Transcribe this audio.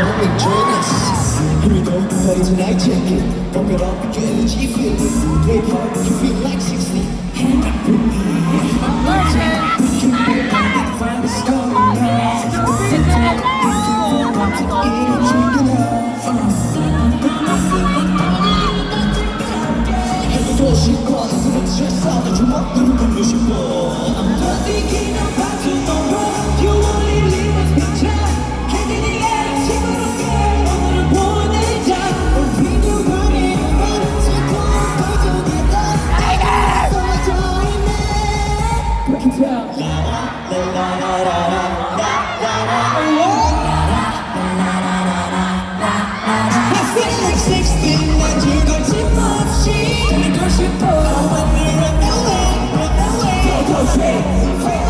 come and join us. Here we go, party tonight, check it. Pump it up, get energy feeling. Play hard, you feel like 60. Hang up with me. She calls, it's just how that you want to do the mission. I'm not thinking about Vem.